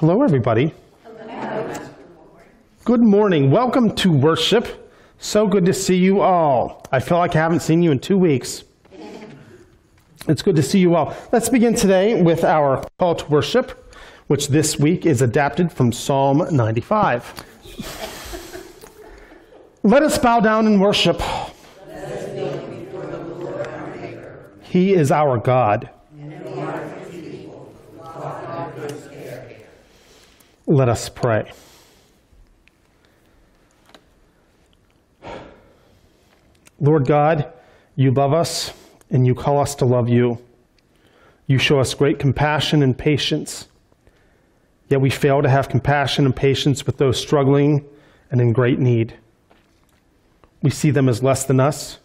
Hello, everybody. Good morning. Welcome to worship. So good to see you all. I feel like I haven't seen you in two weeks. It's good to see you all. Let's begin today with our call to worship, which this week is adapted from Psalm 95. Let us bow down and worship. He is our God. Let us pray. Lord God, you love us and you call us to love you. You show us great compassion and patience. Yet we fail to have compassion and patience with those struggling and in great need. We see them as less than us.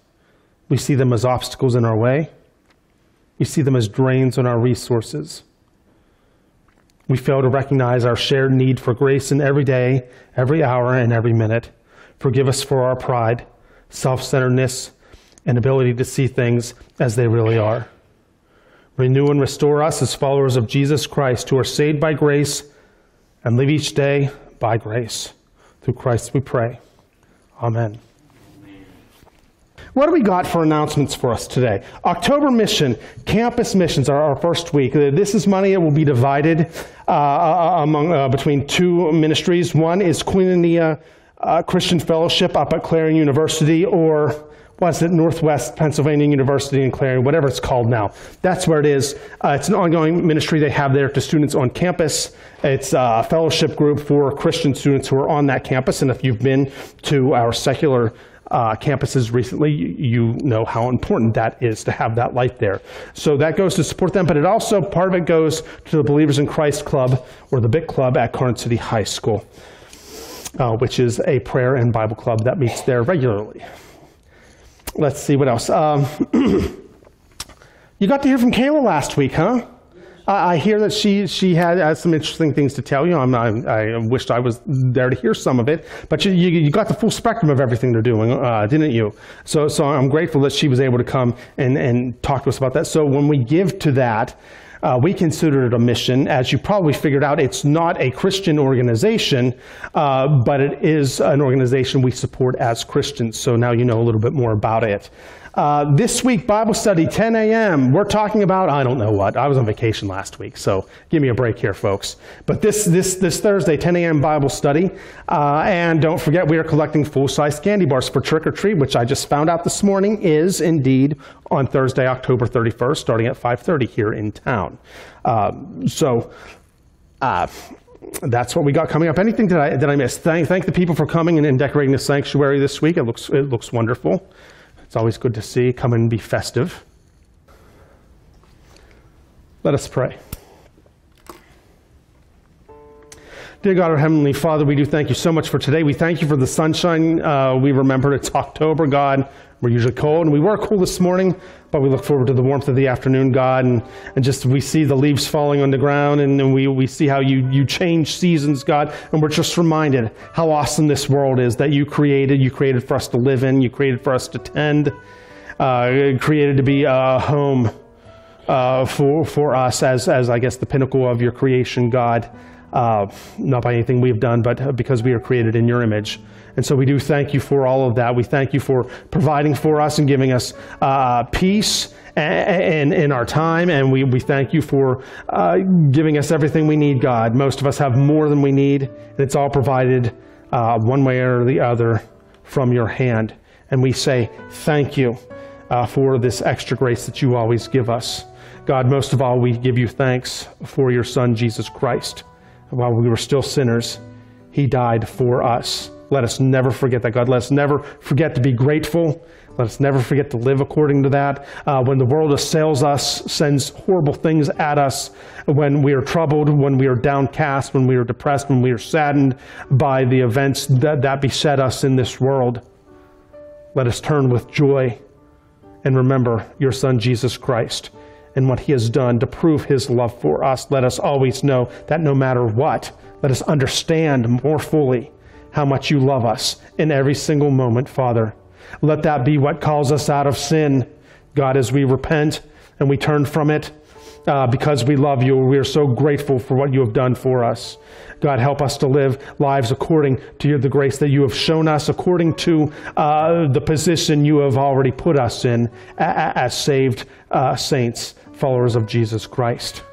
We see them as obstacles in our way. We see them as drains on our resources. We fail to recognize our shared need for grace in every day, every hour, and every minute. Forgive us for our pride, self centeredness, and ability to see things as they really are. Renew and restore us as followers of Jesus Christ who are saved by grace and live each day by grace. Through Christ we pray. Amen. What do we got for announcements for us today? October mission, campus missions are our first week. This is money that will be divided uh, uh among uh, between two ministries. One is Koinonia uh, Christian Fellowship up at Clarion University, or was it Northwest Pennsylvania University in Clarion, whatever it's called now. That's where it is. Uh, it's an ongoing ministry they have there to students on campus. It's a fellowship group for Christian students who are on that campus. And if you've been to our secular uh, campuses recently, you know how important that is to have that light there. So that goes to support them, but it also, part of it goes to the Believers in Christ Club or the BIC Club at Karn City High School, uh, which is a prayer and Bible club that meets there regularly. Let's see what else. Um, you got to hear from Kayla last week, huh? I hear that she she had uh, some interesting things to tell you. I'm, I, I wished I was there to hear some of it, but you, you, you got the full spectrum of everything they're doing, uh, didn't you? So so I'm grateful that she was able to come and and talk to us about that. So when we give to that. Uh, we consider it a mission. As you probably figured out, it's not a Christian organization, uh, but it is an organization we support as Christians. So now you know a little bit more about it. Uh, this week, Bible study, 10 a.m. We're talking about, I don't know what. I was on vacation last week, so give me a break here, folks. But this, this, this Thursday, 10 a.m. Bible study. Uh, and don't forget, we are collecting full size candy bars for trick or treat, which I just found out this morning is indeed on Thursday, October 31st, starting at 5.30 here in town. Uh, so, uh, that's what we got coming up. Anything that I, that I missed? Thank, thank the people for coming and, and decorating the sanctuary this week. It looks, it looks wonderful. It's always good to see. Come and be festive. Let us pray. Dear God, our Heavenly Father, we do thank you so much for today. We thank you for the sunshine. Uh, we remember it's October, God. We're usually cold, and we were cool this morning, but we look forward to the warmth of the afternoon, God, and, and just we see the leaves falling on the ground, and, and we, we see how you, you change seasons, God, and we're just reminded how awesome this world is that you created. You created for us to live in, you created for us to tend, uh, created to be a home uh, for, for us as, as, I guess, the pinnacle of your creation, God uh, not by anything we've done, but because we are created in your image. And so we do thank you for all of that. We thank you for providing for us and giving us uh, peace in, in our time. And we, we thank you for uh, giving us everything we need, God. Most of us have more than we need, and it's all provided uh, one way or the other from your hand. And we say thank you uh, for this extra grace that you always give us. God, most of all, we give you thanks for your Son, Jesus Christ while we were still sinners, He died for us. Let us never forget that, God. Let us never forget to be grateful. Let us never forget to live according to that. Uh, when the world assails us, sends horrible things at us, when we are troubled, when we are downcast, when we are depressed, when we are saddened by the events that, that beset us in this world, let us turn with joy and remember your Son, Jesus Christ and what he has done to prove his love for us. Let us always know that no matter what, let us understand more fully how much you love us in every single moment, Father. Let that be what calls us out of sin, God, as we repent and we turn from it uh, because we love you. We are so grateful for what you have done for us. God, help us to live lives according to the grace that you have shown us, according to uh, the position you have already put us in as, saved uh, saints, followers of Jesus Christ.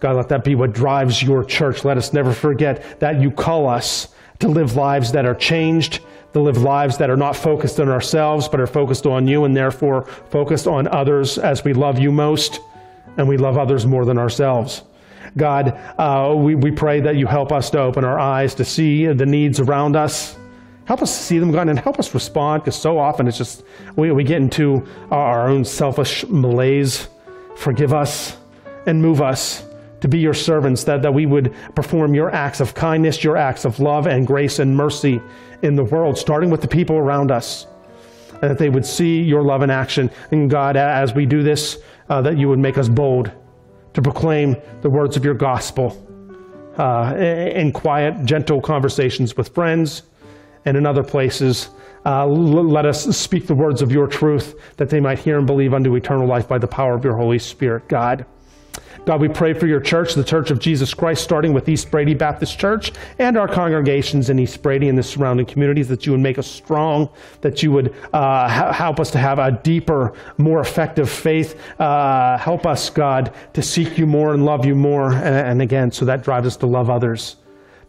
God, let that be what drives your church. Let us never forget that you call us to live lives that are changed, to live lives that are not focused on ourselves, but are focused on you and therefore focused on others as we love you most and we love others more than ourselves. God, uh, we, we pray that you help us to open our eyes to see the needs around us. Help us to see them, God, and help us respond because so often it's just we, we get into our own selfish malaise. Forgive us and move us to be your servants, that, that we would perform your acts of kindness, your acts of love and grace and mercy in the world, starting with the people around us, and that they would see your love in action. And God, as we do this, uh, that you would make us bold to proclaim the words of your gospel uh, in quiet, gentle conversations with friends and in other places. Uh, let us speak the words of your truth that they might hear and believe unto eternal life by the power of your Holy Spirit, God. God, we pray for your church, the Church of Jesus Christ, starting with East Brady Baptist Church and our congregations in East Brady and the surrounding communities, that you would make us strong, that you would uh, ha- help us to have a deeper, more effective faith. Uh, help us, God, to seek you more and love you more. And, and again, so that drives us to love others.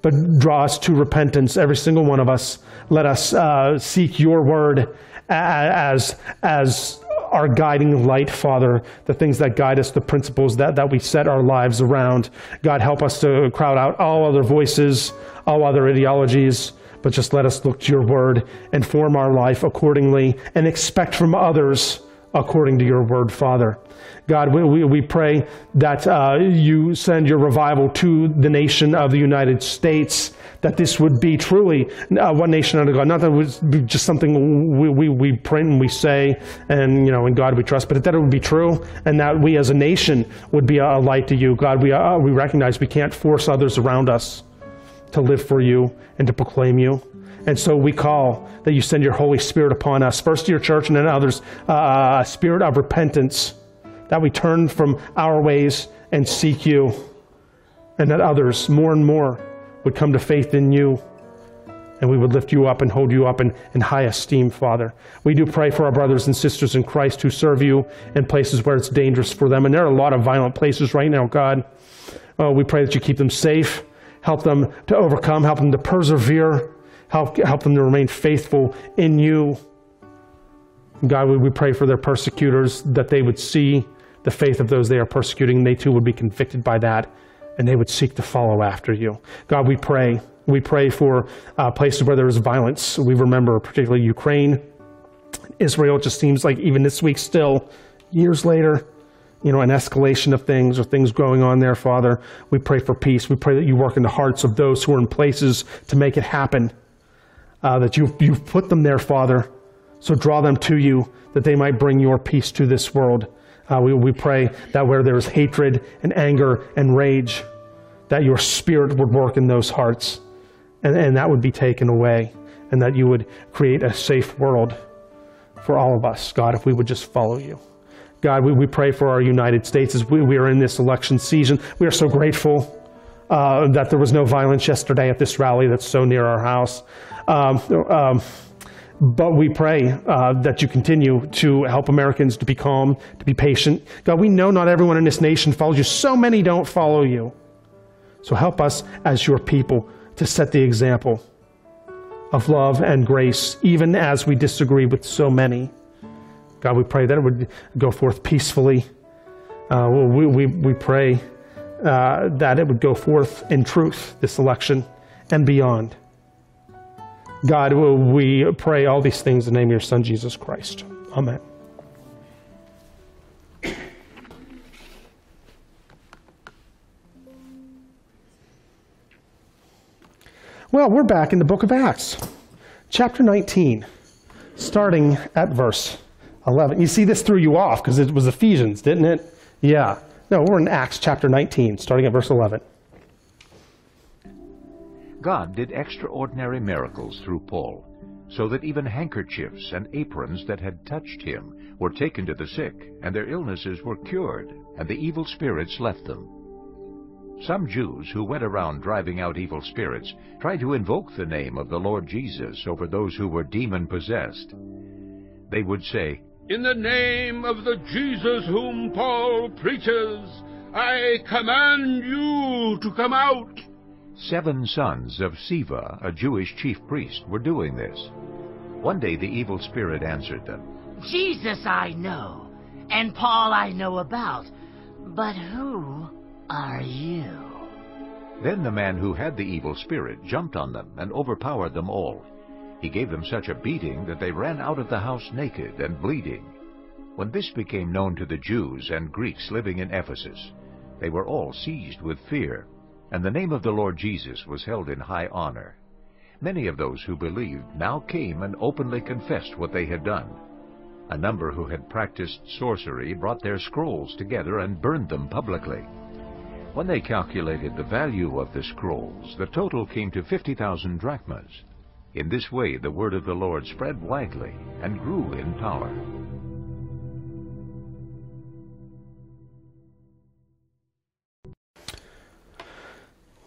But draw us to repentance, every single one of us. Let us uh, seek your word as, as our guiding light, Father, the things that guide us, the principles that, that we set our lives around. God, help us to crowd out all other voices, all other ideologies, but just let us look to your word and form our life accordingly and expect from others according to your word, Father. God, we, we, pray that uh, you send your revival to the nation of the United States that this would be truly uh, one nation under God. Not that it was just something we, we, we print and we say, and you know, in God we trust, but that it would be true, and that we as a nation would be a light to you. God, we, uh, we recognize we can't force others around us to live for you and to proclaim you. And so we call that you send your Holy Spirit upon us, first to your church and then others, uh, a spirit of repentance, that we turn from our ways and seek you, and that others more and more would come to faith in you and we would lift you up and hold you up in, in high esteem, Father. We do pray for our brothers and sisters in Christ who serve you in places where it's dangerous for them. And there are a lot of violent places right now, God. Uh, we pray that you keep them safe, help them to overcome, help them to persevere, help, help them to remain faithful in you. God, we, we pray for their persecutors that they would see the faith of those they are persecuting, they too would be convicted by that and they would seek to follow after you. God, we pray. We pray for uh, places where there is violence. We remember particularly Ukraine, Israel. It just seems like even this week, still years later, you know, an escalation of things or things going on there, Father. We pray for peace. We pray that you work in the hearts of those who are in places to make it happen. Uh, that you've, you've put them there, Father. So draw them to you that they might bring your peace to this world. Uh, we, we pray that where there is hatred and anger and rage, that your spirit would work in those hearts and, and that would be taken away, and that you would create a safe world for all of us, God, if we would just follow you. God, we, we pray for our United States as we, we are in this election season. We are so grateful uh, that there was no violence yesterday at this rally that's so near our house. Um, um, but we pray uh, that you continue to help Americans to be calm, to be patient. God, we know not everyone in this nation follows you. So many don't follow you. So help us as your people to set the example of love and grace, even as we disagree with so many. God, we pray that it would go forth peacefully. Uh, we, we, we pray uh, that it would go forth in truth this election and beyond. God, will we pray all these things in the name of your Son, Jesus Christ. Amen. Well, we're back in the book of Acts, chapter 19, starting at verse 11. You see, this threw you off because it was Ephesians, didn't it? Yeah. No, we're in Acts chapter 19, starting at verse 11. God did extraordinary miracles through Paul, so that even handkerchiefs and aprons that had touched him were taken to the sick, and their illnesses were cured, and the evil spirits left them. Some Jews who went around driving out evil spirits tried to invoke the name of the Lord Jesus over those who were demon-possessed. They would say, In the name of the Jesus whom Paul preaches, I command you to come out. Seven sons of Sceva, a Jewish chief priest, were doing this. One day the evil spirit answered them, Jesus I know, and Paul I know about, but who are you? Then the man who had the evil spirit jumped on them and overpowered them all. He gave them such a beating that they ran out of the house naked and bleeding. When this became known to the Jews and Greeks living in Ephesus, they were all seized with fear, and the name of the Lord Jesus was held in high honor. Many of those who believed now came and openly confessed what they had done. A number who had practiced sorcery brought their scrolls together and burned them publicly. When they calculated the value of the scrolls, the total came to 50,000 drachmas. In this way the word of the Lord spread widely and grew in power.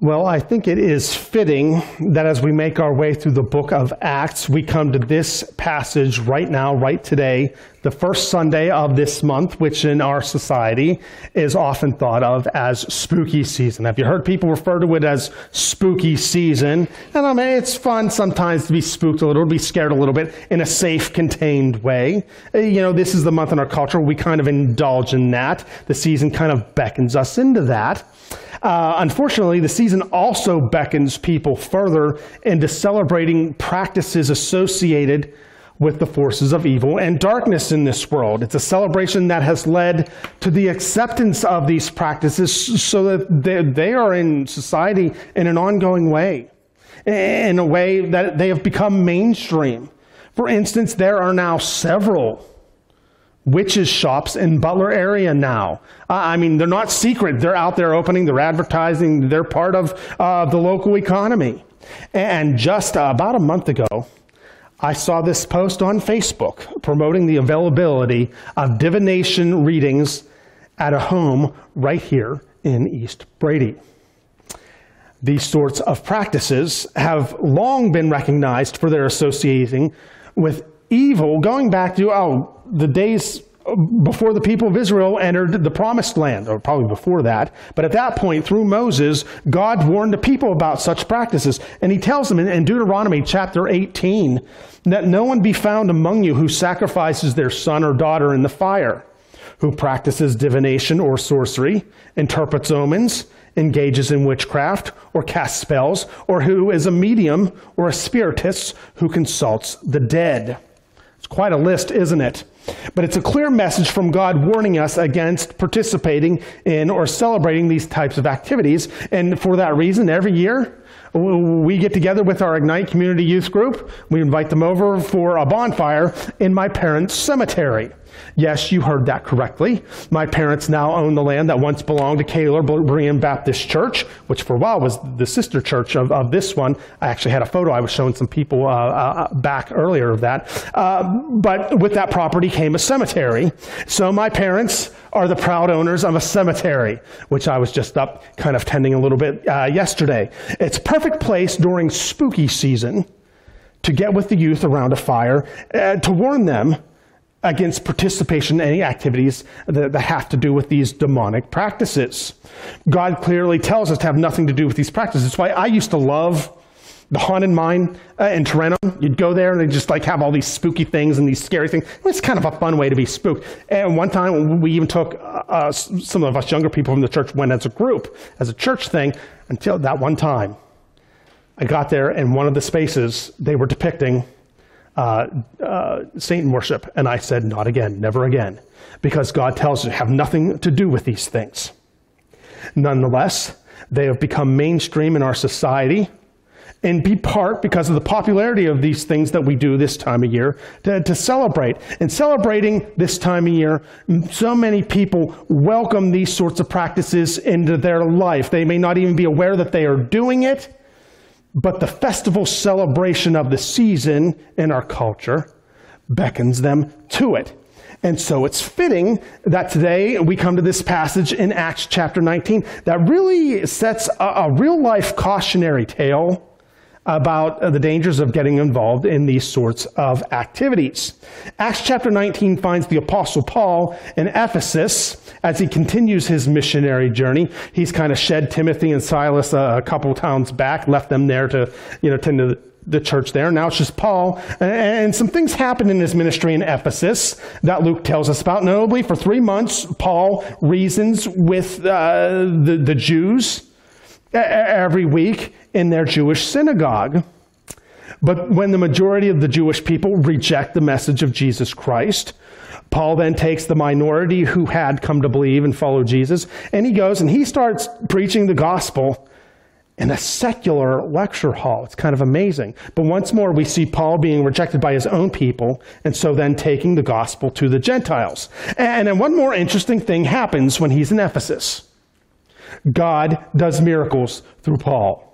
Well, I think it is fitting that as we make our way through the book of Acts, we come to this passage right now, right today, the first Sunday of this month, which in our society is often thought of as spooky season. Have you heard people refer to it as spooky season? And I mean, it's fun sometimes to be spooked a little, to be scared a little bit in a safe, contained way. You know, this is the month in our culture we kind of indulge in that. The season kind of beckons us into that. Uh, unfortunately, the season also beckons people further into celebrating practices associated with the forces of evil and darkness in this world. It's a celebration that has led to the acceptance of these practices so that they, they are in society in an ongoing way, in a way that they have become mainstream. For instance, there are now several witches shops in Butler area now. Uh, I mean, they're not secret. They're out there opening, they're advertising, they're part of uh, the local economy. And just uh, about a month ago, I saw this post on Facebook promoting the availability of divination readings at a home right here in East Brady. These sorts of practices have long been recognized for their associating with evil going back to, oh, the days before the people of Israel entered the promised land, or probably before that. But at that point, through Moses, God warned the people about such practices. And he tells them in, Deuteronomy chapter 18 that no one be found among you who sacrifices their son or daughter in the fire, who practices divination or sorcery, interprets omens, engages in witchcraft, or casts spells, or who is a medium or a spiritist who consults the dead. Quite a list, isn't it? But it's a clear message from God warning us against participating in or celebrating these types of activities. And for that reason, every year, we get together with our Ignite community youth group. We invite them over for a bonfire in my parents' cemetery. Yes, you heard that correctly. My parents now own the land that once belonged to Kaler Berean Baptist Church, which for a while was the sister church of, of this one. I actually had a photo. I was showing some people uh, uh, back earlier of that. Uh, but with that property came a cemetery. So my parents are the proud owners of a cemetery, which I was just up kind of tending a little bit uh, yesterday. It's perfect place during spooky season to get with the youth around a fire, uh, to warn them against participation in any activities that, that, have to do with these demonic practices. God clearly tells us to have nothing to do with these practices. That's why I used to love the haunted mine uh, in Tarentum. You'd go there and they just like have all these spooky things and these scary things. It's kind of a fun way to be spooked. And one time we even took uh, uh some of us younger people from the church went as a group, as a church thing, until that one time. I got there and one of the spaces they were depicting uh, uh, Satan worship. And I said, Not again, never again. Because God tells us have nothing to do with these things. Nonetheless, they have become mainstream in our society in be part because of the popularity of these things that we do this time of year to, to, celebrate. And celebrating this time of year, so many people welcome these sorts of practices into their life. They may not even be aware that they are doing it, but the festival celebration of the season in our culture beckons them to it. And so it's fitting that today we come to this passage in Acts chapter 19 that really sets a, a real life cautionary tale about the dangers of getting involved in these sorts of activities. Acts chapter 19 finds the apostle Paul in Ephesus as he continues his missionary journey. He's kind of shed Timothy and Silas a, couple towns back, left them there to, you know, tend to the church there. Now it's just Paul. And some things happen in his ministry in Ephesus that Luke tells us about. Notably, for three months, Paul reasons with uh, the, the Jews every week in their Jewish synagogue. But when the majority of the Jewish people reject the message of Jesus Christ, Paul then takes the minority who had come to believe and follow Jesus, and he goes and he starts preaching the gospel in a secular lecture hall. It's kind of amazing. But once more, we see Paul being rejected by his own people, and so then taking the gospel to the Gentiles. And then one more interesting thing happens when he's in Ephesus. God does miracles through Paul.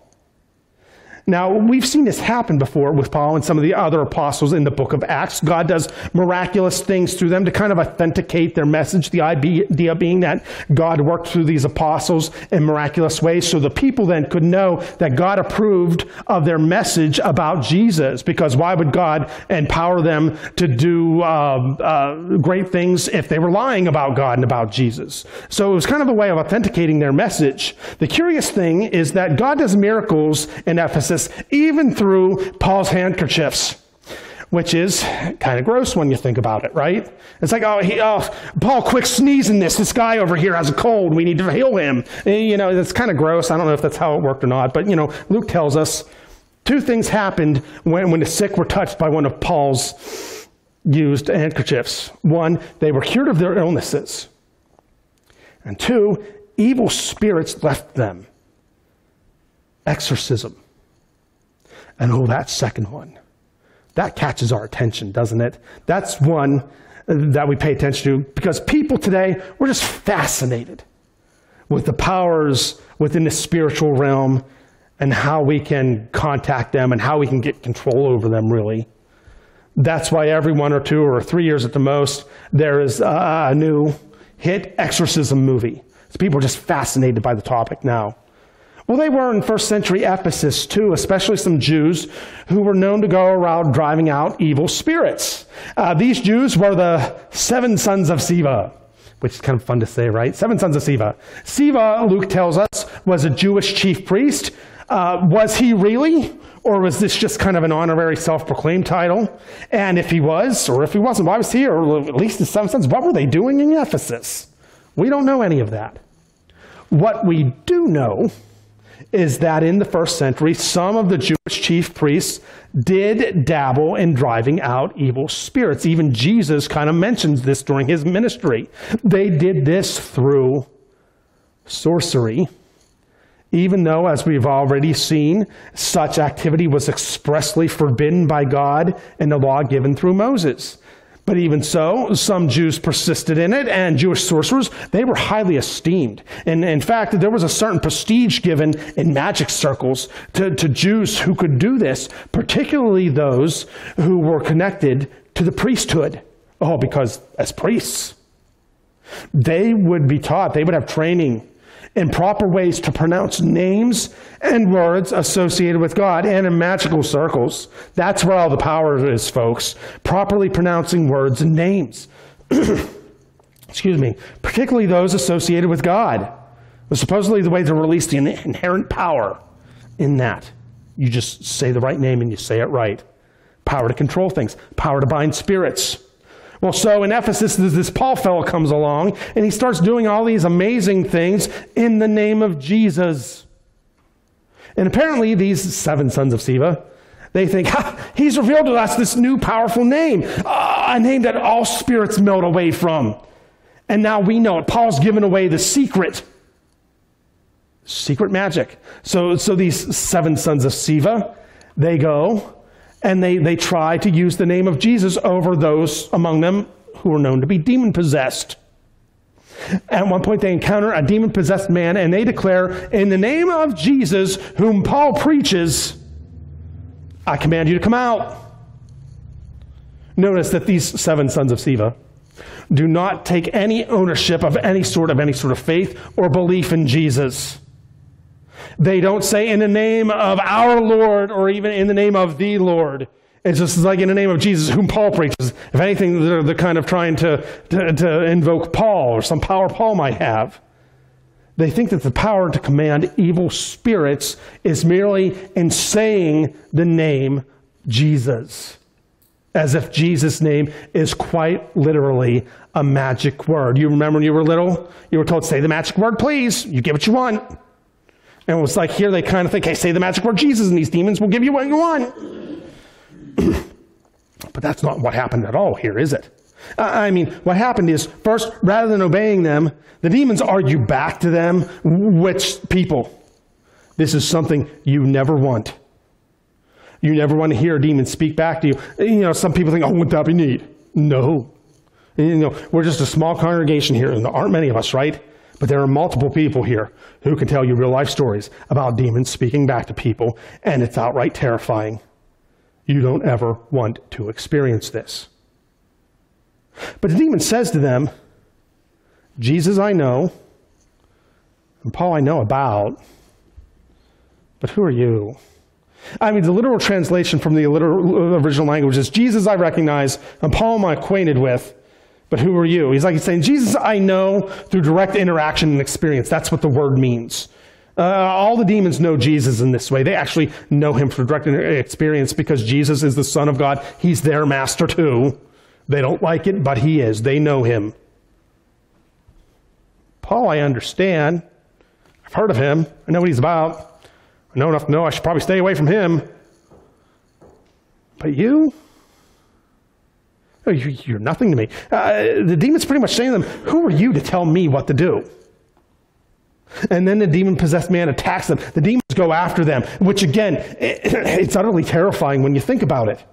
Now, we've seen this happen before with Paul and some of the other apostles in the book of Acts. God does miraculous things through them to kind of authenticate their message. The idea being that God worked through these apostles in miraculous ways so the people then could know that God approved of their message about Jesus. Because why would God empower them to do uh, uh, great things if they were lying about God and about Jesus? So it was kind of a way of authenticating their message. The curious thing is that God does miracles in Ephesus even through Paul's handkerchiefs which is kind of gross when you think about it, right? It's like, oh, he, oh, Paul, quick sneezing this. This guy over here has a cold. We need to heal him. Eh, you know, it's kind of gross. I don't know if that's how it worked or not, but you know, Luke tells us two things happened when, when the sick were touched by one of Paul's used handkerchiefs. One, they were cured of their illnesses. And two, evil spirits left them. Exorcism. And oh, that second one, that catches our attention, doesn't it? That's one that we pay attention to because people today, we're just fascinated with the powers within the spiritual realm and how we can contact them and how we can get control over them, really. That's why every one or two or three years at the most, there is a new hit exorcism movie. So people are just fascinated by the topic now. Well, they were in first century Ephesus too, especially some Jews who were known to go around driving out evil spirits. Uh, these Jews were the seven sons of Sceva, which is kind of fun to say, right? Seven sons of Sceva. Sceva, Luke tells us, was a Jewish chief priest. Uh, was he really? Or was this just kind of an honorary self proclaimed title? And if he was, or if he wasn't, why was he, or at least the seven sons, what were they doing in Ephesus? We don't know any of that. What we do know is that in the first century, some of the Jewish chief priests did dabble in driving out evil spirits. Even Jesus kind of mentions this during his ministry. They did this through sorcery, even though, as we've already seen, such activity was expressly forbidden by God in the law given through Moses. But even so, some Jews persisted in it, and Jewish sorcerers, they were highly esteemed. And in fact, there was a certain prestige given in magic circles to, to Jews who could do this, particularly those who were connected to the priesthood. Oh, because as priests, they would be taught, they would have training in proper ways to pronounce names and words associated with God and in magical circles. That's where all the power is, folks. Properly pronouncing words and names. Excuse me. Particularly those associated with God. Was supposedly the way to release the inherent power in that. You just say the right name and you say it right. Power to control things, power to bind spirits. Well, so in Ephesus, this Paul fellow comes along and he starts doing all these amazing things in the name of Jesus. And apparently, these seven sons of Sceva, they think, he's revealed to us this new powerful name, uh, a name that all spirits melt away from. And now we know it. Paul's given away the secret. Secret magic. So, so these seven sons of Sceva, they go and they, they try to use the name of Jesus over those among them who are known to be demon possessed. At one point, they encounter a demon possessed man and they declare, In the name of Jesus, whom Paul preaches, I command you to come out. Notice that these seven sons of Sceva do not take any ownership of any sort of any sort of faith or belief in Jesus. They don't say in the name of our Lord or even in the name of the Lord. It's just like in the name of Jesus, whom Paul preaches. If anything, they're, they're kind of trying to, to, to invoke Paul or some power Paul might have. They think that the power to command evil spirits is merely in saying the name Jesus as if Jesus' name is quite literally a magic word. You remember when you were little? You were told, say the magic word, please. You get what you want. And it was like here they kind of think, hey, say the magic word Jesus, and these demons will give you what you want. but that's not what happened at all here, is it? I mean, what happened is, first, rather than obeying them, the demons argue back to them, which people? This is something you never want. You never want to hear a demon speak back to you. You know, some people think, oh, wouldn't that be neat? No. You know, we're just a small congregation here, and there aren't many of us, right? But there are multiple people here who can tell you real life stories about demons speaking back to people, and it's outright terrifying. You don't ever want to experience this. But the demon says to them, Jesus I know, and Paul I know about, but who are you? I mean, the literal translation from the original language is Jesus I recognize, and Paul am I acquainted with, but who are you? He's like he's saying, Jesus I know through direct interaction and experience. That's what the word means. Uh, all the demons know Jesus in this way. They actually know him through direct experience because Jesus is the Son of God. He's their master too. They don't like it, but he is. They know him. Paul, I understand. I've heard of him. I know what he's about. I know enough to know I should probably stay away from him. But you? You're nothing to me. Uh, the demon's pretty much saying to them, Who are you to tell me what to do? And then the demon possessed man attacks them. The demons go after them, which again, it's utterly terrifying when you think about it.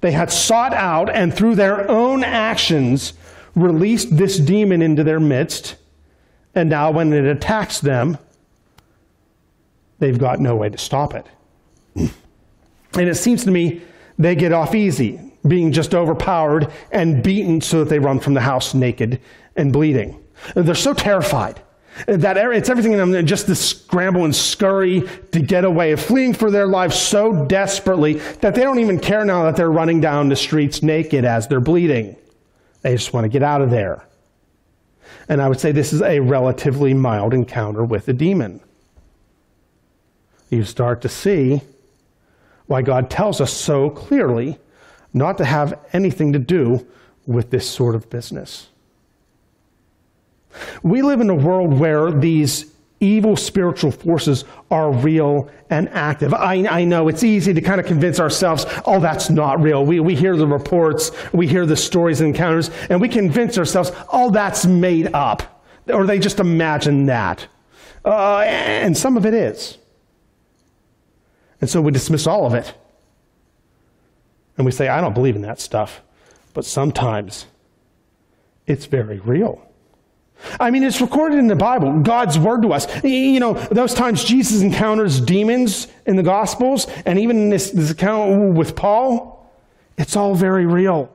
They had sought out and through their own actions released this demon into their midst. And now when it attacks them, they've got no way to stop it. And it seems to me they get off easy, being just overpowered and beaten so that they run from the house naked and bleeding. They're so terrified that er, it's everything in them, just this scramble and scurry to get away, fleeing for their lives so desperately that they don't even care now that they're running down the streets naked as they're bleeding. They just want to get out of there. And I would say this is a relatively mild encounter with a demon you start to see why God tells us so clearly not to have anything to do with this sort of business. We live in a world where these evil spiritual forces are real and active. I, I, know it's easy to kind of convince ourselves, oh, that's not real. We, we hear the reports, we hear the stories and encounters, and we convince ourselves, oh, that's made up. Or they just imagine that. Uh, and some of it is. And so we dismiss all of it. And we say, I don't believe in that stuff. But sometimes it's very real. I mean, it's recorded in the Bible, God's word to us. You know, those times Jesus encounters demons in the Gospels, and even in this, this account with Paul, it's all very real.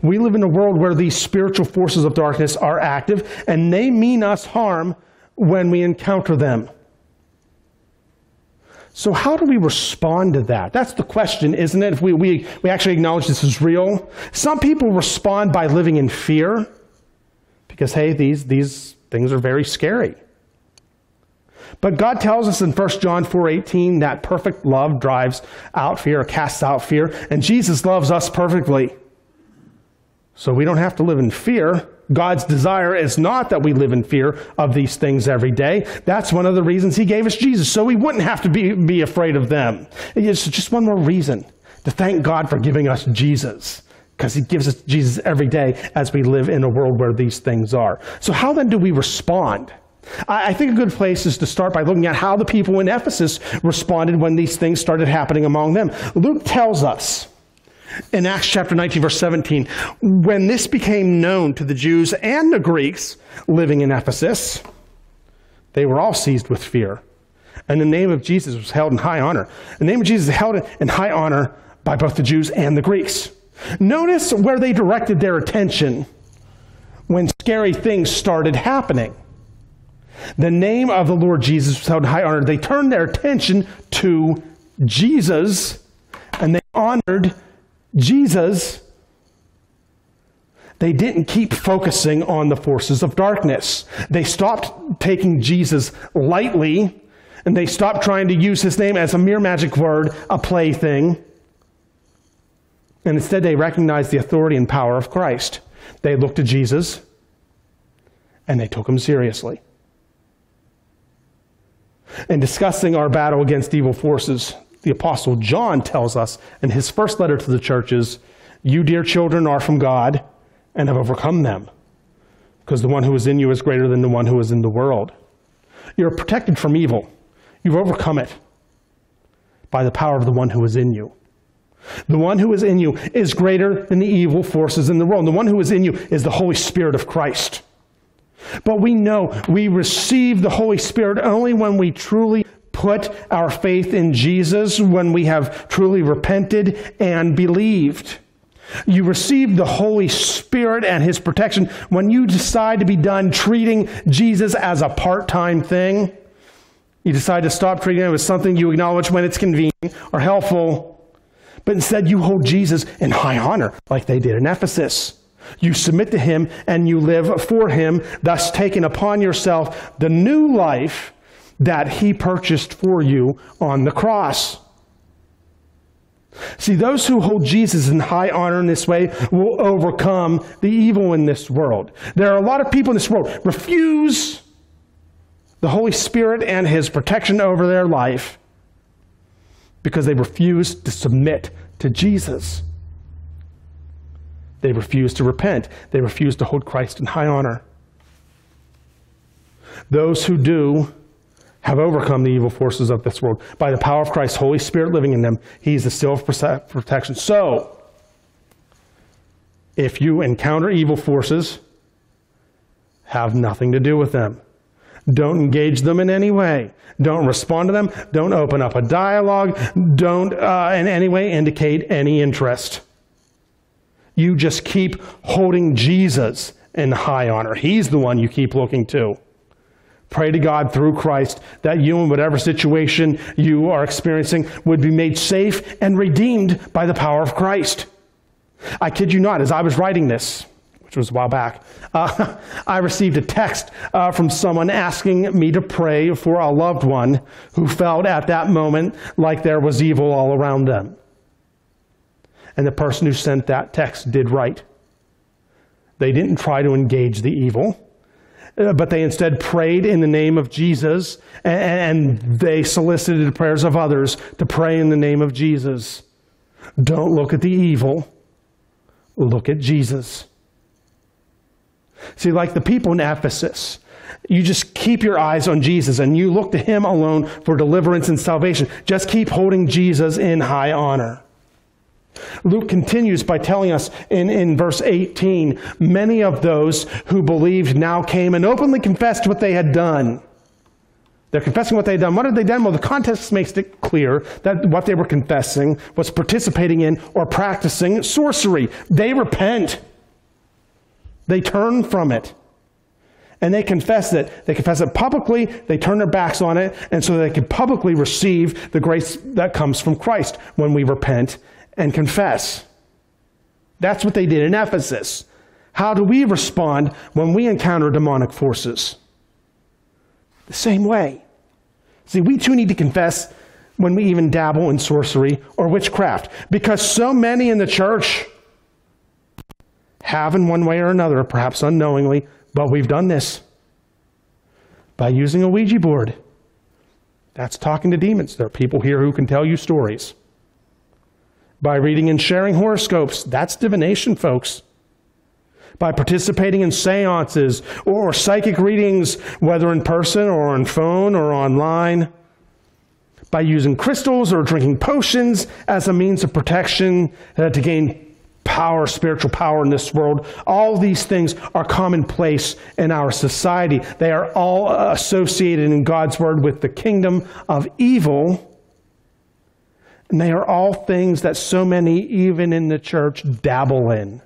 We live in a world where these spiritual forces of darkness are active, and they mean us harm when we encounter them. So, how do we respond to that? That's the question, isn't it? If we, we, we actually acknowledge this is real. Some people respond by living in fear because, hey, these, these things are very scary. But God tells us in 1 John 4:18 that perfect love drives out fear, casts out fear, and Jesus loves us perfectly. So we don't have to live in fear. God's desire is not that we live in fear of these things every day. That's one of the reasons He gave us Jesus, so we wouldn't have to be, be afraid of them. It's just one more reason to thank God for giving us Jesus, because He gives us Jesus every day as we live in a world where these things are. So, how then do we respond? I think a good place is to start by looking at how the people in Ephesus responded when these things started happening among them. Luke tells us in Acts chapter 19, verse 17, when this became known to the Jews and the Greeks living in Ephesus, they were all seized with fear. And the name of Jesus was held in high honor. The name of Jesus is held in high honor by both the Jews and the Greeks. Notice where they directed their attention when scary things started happening. The name of the Lord Jesus was held in high honor. They turned their attention to Jesus and they honored Jesus. They didn't keep focusing on the forces of darkness. They stopped taking Jesus lightly and they stopped trying to use his name as a mere magic word, a plaything. And instead, they recognized the authority and power of Christ. They looked to Jesus and they took him seriously. In discussing our battle against evil forces, the Apostle John tells us in his first letter to the churches, You, dear children, are from God and have overcome them, because the one who is in you is greater than the one who is in the world. You're protected from evil, you've overcome it by the power of the one who is in you. The one who is in you is greater than the evil forces in the world. The one who is in you is the Holy Spirit of Christ. But we know we receive the Holy Spirit only when we truly put our faith in Jesus, when we have truly repented and believed. You receive the Holy Spirit and His protection when you decide to be done treating Jesus as a part time thing. You decide to stop treating Him as something you acknowledge when it's convenient or helpful. But instead, you hold Jesus in high honor, like they did in Ephesus. You submit to him and you live for him, thus taking upon yourself the new life that he purchased for you on the cross. See, those who hold Jesus in high honor in this way will overcome the evil in this world. There are a lot of people in this world refuse the Holy Spirit and his protection over their life because they refuse to submit to Jesus. They refuse to repent. They refuse to hold Christ in high honor. Those who do have overcome the evil forces of this world by the power of Christ's Holy Spirit living in them. He's the seal of protection. So, if you encounter evil forces, have nothing to do with them. Don't engage them in any way. Don't respond to them. Don't open up a dialogue. Don't uh, in any way indicate any interest. You just keep holding Jesus in high honor. He's the one you keep looking to. Pray to God through Christ that you, in whatever situation you are experiencing, would be made safe and redeemed by the power of Christ. I kid you not, as I was writing this, which was a while back, uh, I received a text uh, from someone asking me to pray for a loved one who felt at that moment like there was evil all around them. And the person who sent that text did right. They didn't try to engage the evil, Uh, but they instead prayed in the name of Jesus and they solicited the prayers of others to pray in the name of Jesus. Don't look at the evil, look at Jesus. See, like the people in Ephesus, you just keep your eyes on Jesus and you look to Him alone for deliverance and salvation. Just keep holding Jesus in high honor. Luke continues by telling us in, in verse 18 many of those who believed now came and openly confessed what they had done. They're confessing what they had done. What had they done? Well, the context makes it clear that what they were confessing was participating in or practicing sorcery. They repent. They turn from it. And they confess it. They confess it publicly. They turn their backs on it. And so they can publicly receive the grace that comes from Christ when we repent and confess. That's what they did in Ephesus. How do we respond when we encounter demonic forces? The same way. See, we too need to confess when we even dabble in sorcery or witchcraft because so many in the church have in one way or another, perhaps unknowingly, but we've done this by using a Ouija board. That's talking to demons. There are people here who can tell you stories. By reading and sharing horoscopes, that's divination, folks. By participating in seances or psychic readings, whether in person or on phone or online. By using crystals or drinking potions as a means of protection uh, to gain power, spiritual power in this world. All these things are commonplace in our society. They are all associated in God's word with the kingdom of evil. And they are all things that so many, even in the church, dabble in.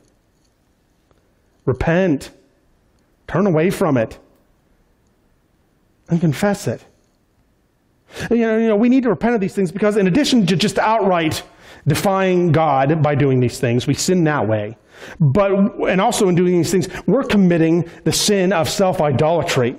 Repent. Turn away from it. And confess it. You know, you know, we need to repent of these things because, in addition to just outright defying God by doing these things, we sin that way. But, and also in doing these things, we're committing the sin of self idolatry.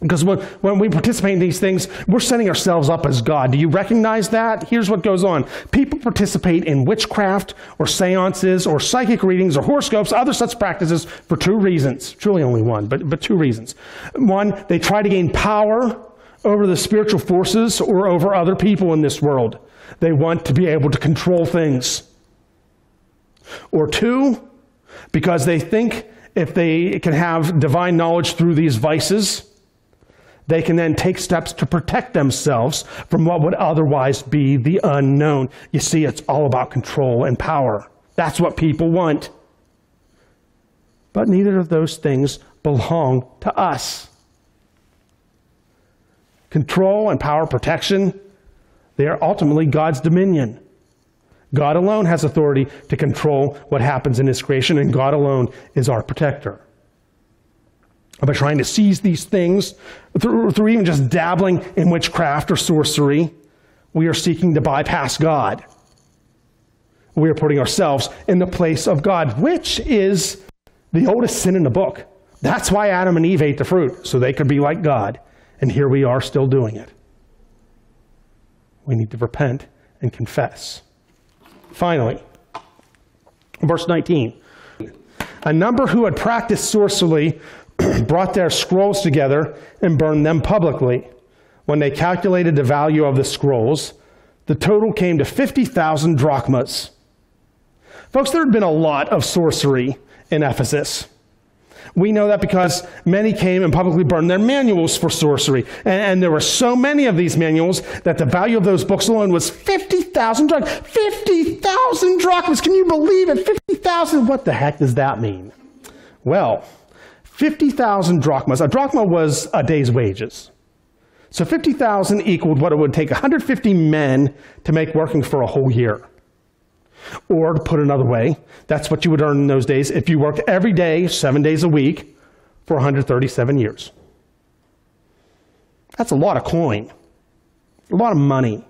Because when, we participate in these things, we're setting ourselves up as God. Do you recognize that? Here's what goes on. People participate in witchcraft or seances or psychic readings or horoscopes, other such practices for two reasons. Truly only one, but, but two reasons. One, they try to gain power over the spiritual forces or over other people in this world. They want to be able to control things. Or two, because they think if they can have divine knowledge through these vices, they can then take steps to protect themselves from what would otherwise be the unknown. You see, it's all about control and power. That's what people want. But neither of those things belong to us. Control and power protection, they are ultimately God's dominion. God alone has authority to control what happens in His creation, and God alone is our protector by trying to seize these things, through, through even just dabbling in witchcraft or sorcery, we are seeking to bypass God. We are putting ourselves in the place of God, which is the oldest sin in the book. That's why Adam and Eve ate the fruit, so they could be like God. And here we are still doing it. We need to repent and confess. Finally, verse 19. A number who had practiced sorcery brought their scrolls together and burned them publicly. When they calculated the value of the scrolls, the total came to 50,000 drachmas. Folks, there had been a lot of sorcery in Ephesus. We know that because many came and publicly burned their manuals for sorcery. And, and there were so many of these manuals that the value of those books alone was 50,000 drachmas. 50,000 drachmas! Can you believe it? 50,000? What the heck does that mean? Well, 50,000 drachmas. A drachma was a day's wages. So 50,000 equaled what it would take 150 men to make working for a whole year. Or to put another way, that's what you would earn in those days if you worked every day, seven days a week, for 137 years. That's a lot of coin, a lot of money.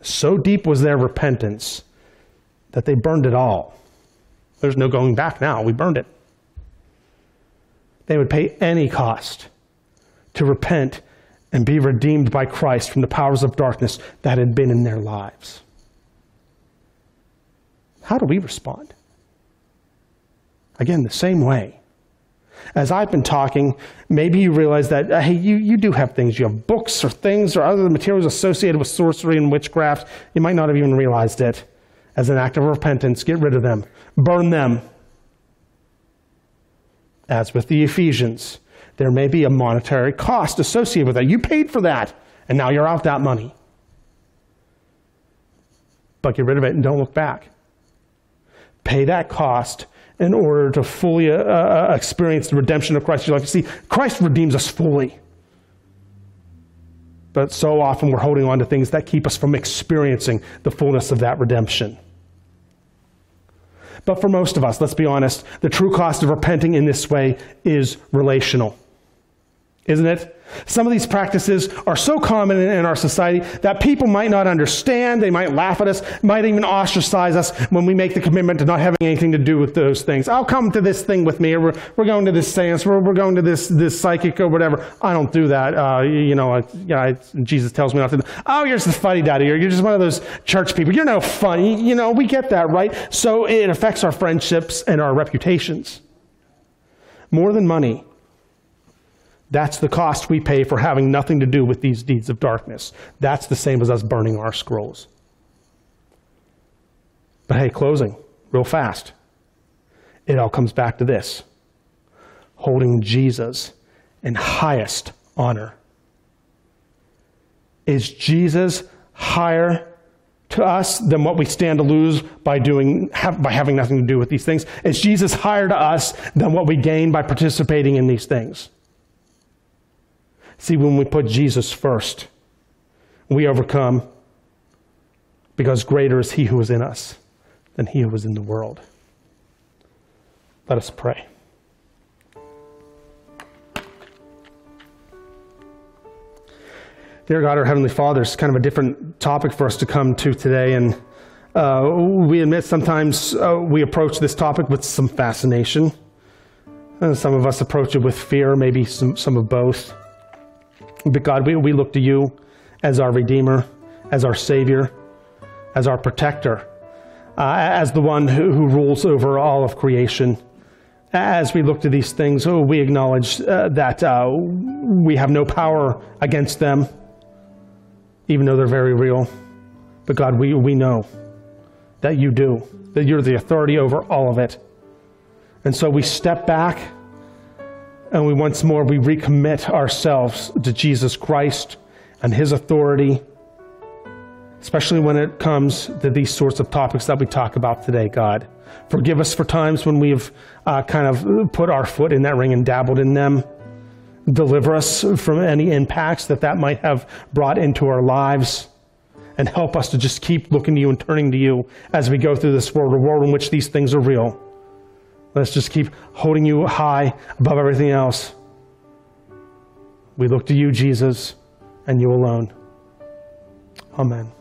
So deep was their repentance that they burned it all. There's no going back now. We burned it they would pay any cost to repent and be redeemed by Christ from the powers of darkness that had been in their lives. How do we respond? Again, the same way. As I've been talking, maybe you realize that, uh, hey, you, you do have things. You have books or things or other materials associated with sorcery and witchcraft. You might not have even realized it. As an act of repentance, get rid of them, burn them, as with the Ephesians, there may be a monetary cost associated with that. You paid for that, and now you're out that money. But get rid of it and don't look back. Pay that cost in order to fully uh, uh, experience the redemption of Christ. You see, Christ redeems us fully. But so often we're holding on to things that keep us from experiencing the fullness of that redemption. But for most of us, let's be honest, the true cost of repenting in this way is relational. Isn't it? Some of these practices are so common in, our society that people might not understand. They might laugh at us, might even ostracize us when we make the commitment to not having anything to do with those things. I'll come to this thing with me, or we're, we're going to this seance, or we're going to this, this psychic, or whatever. I don't do that. Uh, you know, I, yeah, Jesus tells me not to. Oh, you're just a funny daddy, or you're just one of those church people. You're no fun. You, you know, we get that, right? So it affects our friendships and our reputations. More than money, that's the cost we pay for having nothing to do with these deeds of darkness. That's the same as us burning our scrolls. But hey, closing, real fast. It all comes back to this holding Jesus in highest honor. Is Jesus higher to us than what we stand to lose by doing by having nothing to do with these things? Is Jesus higher to us than what we gain by participating in these things? See, when we put Jesus first, we overcome because greater is he who is in us than he who is in the world. Let us pray. Dear God, our Heavenly Father, it's kind of a different topic for us to come to today. And uh, we admit sometimes uh, we approach this topic with some fascination. And some of us approach it with fear, maybe some, some of both. But God, we, we look to you as our Redeemer, as our Savior, as our protector, uh, as the one who, who, rules over all of creation. As we look to these things, oh, we acknowledge uh, that uh, we have no power against them even though they're very real. But God, we, we know that you do, that you're the authority over all of it. And so we step back and we once more we recommit ourselves to Jesus Christ and his authority, especially when it comes to these sorts of topics that we talk about today, God. Forgive us for times when we've uh, kind of put our foot in that ring and dabbled in them. Deliver us from any impacts that that might have brought into our lives. And help us to just keep looking to you and turning to you as we go through this world, a world in which these things are real. Let's just keep holding you high above everything else. We look to you, Jesus, and you alone. Amen.